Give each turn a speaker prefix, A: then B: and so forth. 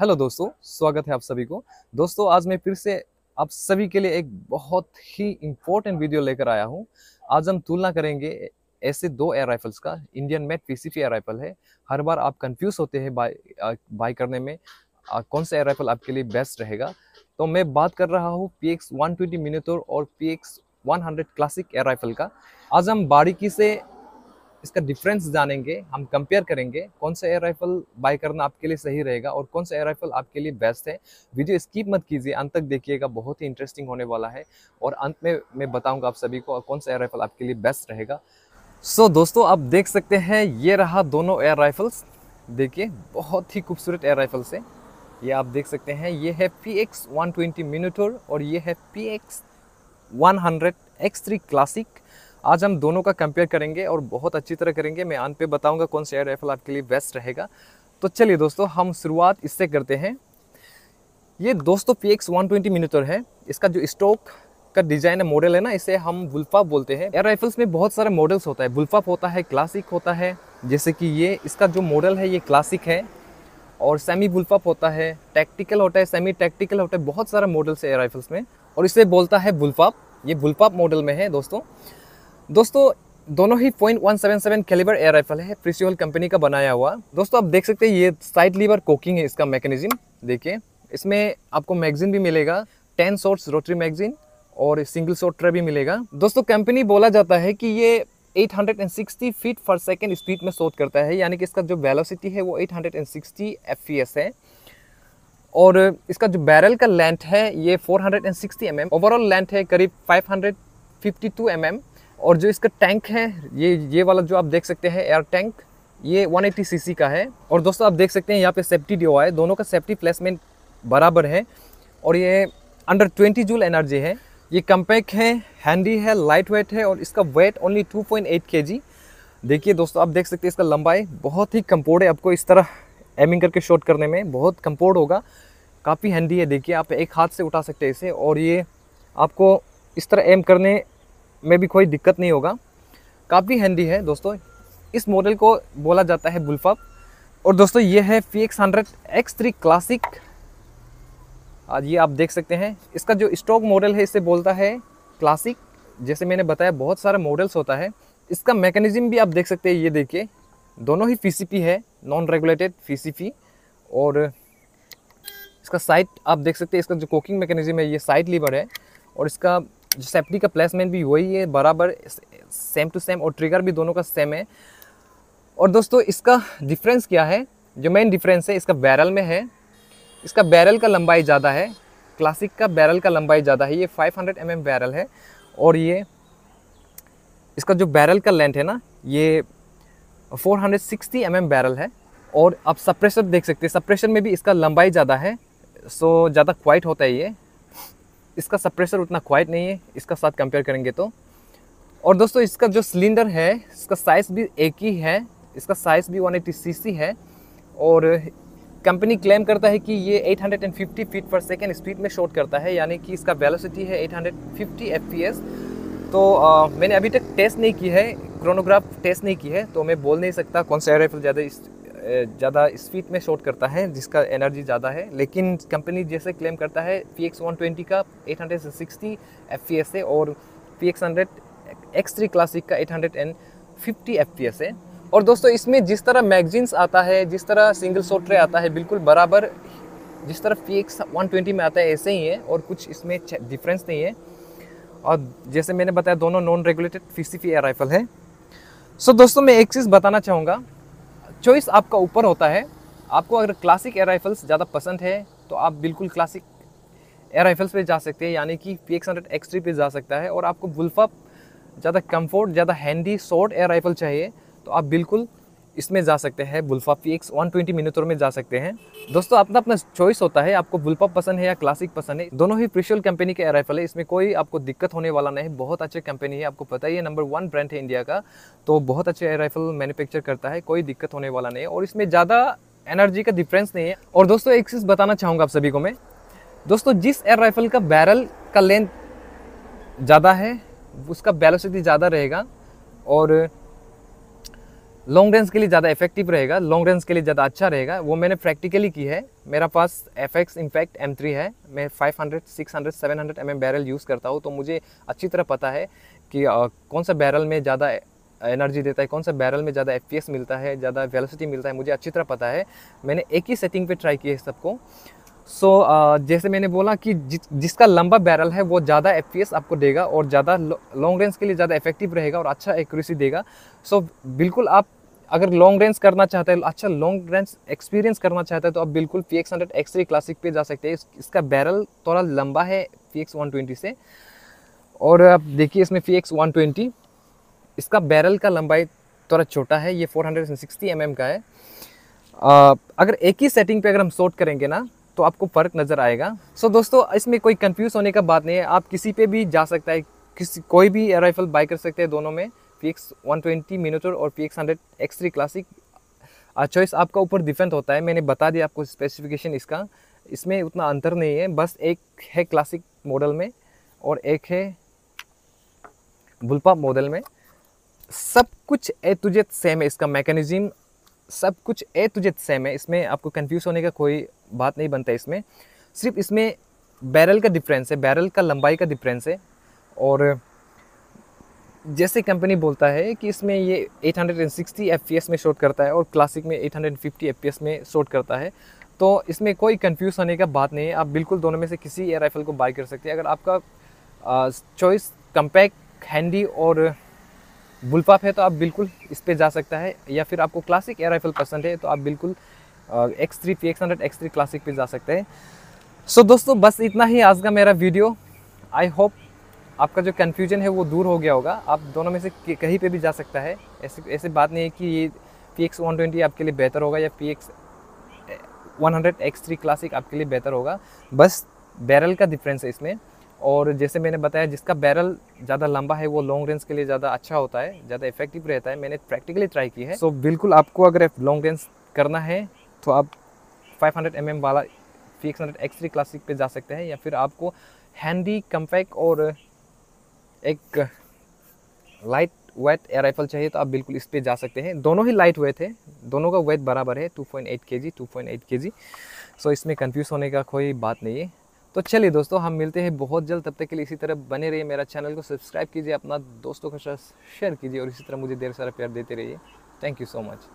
A: Hello दोस्तों स्वागत है आप सभी को। दोस्तों आज मैं फिर से आप सभी के लिए एक बहुत ही इम्पोर्टेंट वीडियो लेकर आया हूँ। आज हम तुलना करेंगे ऐसे दो एयर राइफल्स का। Indian made PCP air rifle है। हर बार आप कंफ्यूज होते हैं बाई बाय करने में आ, कौन सा एयर राइफल आपके लिए बेस्ट रहेगा। तो मैं बात कर रहा हूँ पी एक्स वन ट्वेंटी और P X one hundred classic air rifle का। आज हम बारीकी से इसका डिफरेंस जानेंगे हम कंपेयर करेंगे कौन सा एयर राइफल बाय करना आपके लिए सही रहेगा और कौन सा एयर राइफल आपके लिए बेस्ट है। वीडियो स्किप मत कीजिए अंत तक देखिएगा बहुत ही इंटरेस्टिंग होने वाला है। और अंत में मैं बताऊँगा आप सभी को कौन सा एयर राइफल आपके लिए बेस्ट रहेगा। सो so, दोस्तों आप देख सकते हैं ये रहा दोनों एयर राइफल्स देखिए बहुत ही खूबसूरत एयर राइफल्स है। ये आप देख सकते हैं ये है पी एक्स और ये है पी एक्स वन क्लासिक आज हम दोनों का कंपेयर करेंगे और बहुत अच्छी तरह करेंगे। मैं अंत पे बताऊँगा कौन सा एयर राइफल आपके लिए बेस्ट रहेगा। तो चलिए दोस्तों, हम शुरुआत इससे करते हैं। ये दोस्तों P X one twenty mentor है। इसका जो स्टोक का डिज़ाइन है मॉडल है ना, इसे हम बुल्फाप बोलते हैं। एयर राइफल्स में बहुत सारे मॉडल्स होता है। बुल्फाप होता है क्लासिक होता है। जैसे कि ये, इसका जो मॉडल है, ये क्लासिक है। और सेमी बुल्फाप होता है। टैक्टिकल होता है सेमी टैक्टिकल होता है। बहुत सारा मॉडल्स है एयर राइफल्स में। और इसे बोलता है बुल्फाप ये बुल्फाप मॉडल में है, दोस्तों। दोस्तों, दोनों ही point one seven seven calibre air rifle है प्रिसियल कंपनी का बनाया हुआ। दोस्तों, आप देख सकते हैं, ये साइड लीवर कोकिंग है इसका मैकेनिज्म देखिए, इसमें आपको मैगजीन भी मिलेगा टेन शॉर्ट्स रोटरी मैगजीन और सिंगल शॉर्ट ट्रे भी मिलेगा। दोस्तों कंपनी बोला जाता है कि ये 860 फीट पर सेकेंड स्पीड में शोध करता है, यानी कि इसका जो वेलोसिटी है वो 860 एफ़ है। और इसका जो बैरल का लेंथ है, ये 460 mm ओवरऑल लेंथ है करीब 552 mm और जो इसका टैंक है, ये ये वाला जो आप देख सकते हैं एयर टैंक ये 180 सीसी का है। और दोस्तों, आप देख सकते हैं यहाँ पे सेफ्टी हुआ है। दोनों का सेफ्टी प्लेसमेंट बराबर है। और ये अंडर 20 जूल एनर्जी है। ये कम्पैक्ट है हैंडी है लाइट वेट है और इसका वेट ओनली 2.8 पॉइंट देखिए दोस्तों, आप देख सकते हैं इसका लंबाई। बहुत ही कम्पोर्ड है आपको इस तरह एमिंग करके शॉट करने में। बहुत कम्पोर्ड होगा। काफ़ी हैंडी है। देखिए, आप एक हाथ से उठा सकते हैं इसे। और ये आपको इस तरह एम करने में भी कोई दिक्कत नहीं होगा। काफ़ी हैंडी है दोस्तों। इस मॉडल को बोला जाता है बुल्फअप और दोस्तों, ये है P X hundred X three classic आज ये आप देख सकते हैं। इसका जो स्टॉक मॉडल है, इसे बोलता है क्लासिक जैसे मैंने बताया, बहुत सारा मॉडल्स होता है। इसका मैकेनिज्म भी आप देख सकते हैं, ये देखिए। दोनों ही फीसीपी है नॉन रेगुलेटेड पी और इसका साइट आप देख सकते हैं, इसका जो कोकिंग मैकेनिज्म है, ये साइट लीवर है। और इसका सेफ्टी का प्लेसमेंट भी वही है, बराबर सेम टू सेम और ट्रिगर भी दोनों का सेम है। और दोस्तों, इसका डिफरेंस क्या है? जो मेन डिफरेंस है, इसका बैरल में है। इसका बैरल का लंबाई ज़्यादा है। क्लासिक का बैरल का लंबाई ज़्यादा है। ये 500 हंड्रेड mm बैरल है। और ये, इसका जो बैरल का लेंथ है ना, ये 460 हंड्रेड mm बैरल है। और आप सप्रेशर देख सकते हैं। सप्रेशर में भी इसका लंबाई ज़्यादा है। सो ज़्यादा क्वाइट होता है ये। इसका सप्रेसर उतना क्वाइट नहीं है इसका साथ कंपेयर करेंगे तो। और दोस्तों इसका जो सिलेंडर है इसका साइज़ भी एक ही है इसका साइज़ भी 180 सीसी है। और कंपनी क्लेम करता है कि ये 850 फीट पर सेकेंड स्पीड में शॉट करता है यानी कि इसका वेलोसिटी है 850 एफपीएस तो आ, मैंने अभी तक टेस्ट नहीं की है क्रोनोग्राफ टेस्ट नहीं की है तो मैं बोल नहीं सकता कौन सा राइफल ज़्यादा ज़्यादा स्पीड में शॉट करता है जिसका एनर्जी ज़्यादा है। लेकिन कंपनी जैसे क्लेम करता है पी एक्स वन ट्वेंटी का eight hundred sixty F P S है और P X hundred X three classic का eight hundred and fifty F P S है। और दोस्तों इसमें जिस तरह मैगजीन्स आता है जिस तरह सिंगल शॉट ट्रे आता है बिल्कुल बराबर जिस तरह पी एक्स वन ट्वेंटी में आता है ऐसे ही है और कुछ इसमें डिफरेंस नहीं है। और जैसे मैंने बताया दोनों non regulated P air rifle है। सो so, दोस्तों मैं एक चीज़ बताना चाहूँगा। चॉइस आपका ऊपर होता है। आपको अगर क्लासिक एयर राइफल्स ज़्यादा पसंद है तो आप बिल्कुल क्लासिक एयर राइफल्स पे जा सकते हैं, यानी कि P X hundred X three पे जा सकता है। और आपको वुल्फा ज़्यादा कंफर्ट ज़्यादा हैंडी शॉर्ट एयर राइफल चाहिए तो आप बिल्कुल इसमें जा सकते हैं बुल्फा P X one twenty mentor में जा सकते हैं। दोस्तों, अपना अपना चॉइस होता है, आपको बुल्फा पसंद है या क्लासिक पसंद है, दोनों ही प्रिशियल कंपनी के राइफल है। इसमें कोई आपको दिक्कत होने वाला नहीं, बहुत अच्छे कंपनी है। आपको पता ही है नंबर वन ब्रांड है इंडिया का तो बहुत अच्छे एयर राइफल मैन्युफैक्चर करता है, कोई दिक्कत होने वाला नहीं। है और इसमें ज़्यादा एनर्जी का डिफरेंस नहीं है। और दोस्तों, एक चीज़ बताना चाहूँगा आप सभी को मैं। दोस्तों, जिस एयर राइफल का बैरल का लेंथ ज़्यादा है, उसका वेलोसिटी ज़्यादा रहेगा, और लॉन्ग रेंज के लिए ज़्यादा इफ़ेक्टिव रहेगा लॉन्ग रेंज के लिए ज़्यादा अच्छा रहेगा। वो मैंने प्रैक्टिकली की है। मेरा पास F X impact M three है। मैं 500, 600, 700 एम एम बैरल यूज़ करता हूँ तो मुझे अच्छी तरह पता है कि आ, कौन सा बैरल में ज़्यादा एनर्जी देता है कौन सा बैरल में ज़्यादा एफपीएस मिलता है ज़्यादा वेलोसिटी मिलता है मुझे अच्छी तरह पता है। मैंने एक ही सेटिंग पर ट्राई किया है सबको। सो so, uh, जैसे मैंने बोला कि जि, जिसका लंबा बैरल है वो ज़्यादा एफपीएस आपको देगा और ज़्यादा लॉन्ग रेंज के लिए ज़्यादा इफ़ेक्टिव रहेगा और अच्छा एक्यूरेसी देगा। सो so, बिल्कुल आप अगर लॉन्ग रेंज करना चाहते हैं अच्छा लॉन्ग रेंज एक्सपीरियंस करना चाहते हैं तो आप बिल्कुल P X hundred X three classic पे जा सकते हैं। इस, इसका बैरल थोड़ा लंबा है पी एक्स वन ट्वेंटी से। और आप देखिए इसमें पी एक्स वन ट्वेंटी इसका बैरल का लंबाई थोड़ा छोटा है ये four hundred and sixty M M का है। आ, अगर एक ही सेटिंग पे अगर हम शॉट करेंगे ना तो आपको फ़र्क नज़र आएगा। सो so, दोस्तों इसमें कोई कंफ्यूज होने का बात नहीं है। आप किसी पे भी जा सकता है किसी कोई भी राइफल बाई कर सकते हैं दोनों में। P X one twenty Minotaur और P X hundred X three classic choice आपका ऊपर डिफेंट होता है। मैंने बता दिया आपको स्पेसिफिकेशन इसका। इसमें उतना अंतर नहीं है। बस एक है क्लासिक मॉडल में और एक है बुलपा मॉडल में। सब कुछ ए टू सेम है इसका मैकेनिज्म सब कुछ ए टू सेम है। इसमें आपको कंफ्यूज होने का कोई बात नहीं बनता इसमें। सिर्फ़ इसमें बैरल का डिफरेंस है। बैरल का लंबाई का डिफरेंस है। और जैसे कंपनी बोलता है कि इसमें ये 860 एफपीएस में शॉट करता है और क्लासिक में 850 एफपीएस में शॉट करता है। तो इसमें कोई कंफ्यूज होने का बात नहीं है। आप बिल्कुल दोनों में से किसी एयर राइफल को बाई कर सकते हैं। अगर आपका चॉइस कम्पैक्ट हैंडी और बुलपाप है तो आप बिल्कुल इस पर जा सकता है। या फिर आपको क्लासिक एयर राइफल पसंद है तो आप बिल्कुल X three P X hundred X three classic पे जा सकते हैं। सो so, दोस्तों बस इतना ही आज का मेरा वीडियो आई होप आपका जो कन्फ्यूज़न है वो दूर हो गया होगा। आप दोनों में से कहीं पे भी जा सकता है। ऐसे ऐसे बात नहीं है कि ये पी एक्स वन ट्वेंटी आपके लिए बेहतर होगा या P X one hundred X three classic आपके लिए बेहतर होगा। बस बैरल का डिफरेंस है इसमें। और जैसे मैंने बताया जिसका बैरल ज़्यादा लंबा है वो लॉन्ग रेंज के लिए ज़्यादा अच्छा होता है ज़्यादा इफ़ेक्टिव रहता है। मैंने प्रैक्टिकली ट्राई की है। सो so, बिल्कुल आपको अगर लॉन्ग रेंज करना है तो आप 500 हंड्रेड mm वाला P X hundred X three classic पे जा सकते हैं या फिर आपको हैंडी कम्पैक्ट और एक लाइट वेट एयर राइफल चाहिए तो आप बिल्कुल इस पर जा सकते हैं। दोनों ही लाइट वेट है। दोनों का वेट बराबर है 2.8 केजी 2.8 केजी सो इसमें कंफ्यूज होने का कोई बात नहीं है। तो चलिए दोस्तों, हम मिलते हैं बहुत जल्द। तब तक के लिए इसी तरह बने रहिए मेरा चैनल को। सब्सक्राइब कीजिए, अपना दोस्तों के साथ शेयर कीजिए और इसी तरह मुझे देर सारा प्यार देते रहिए। Thank you so much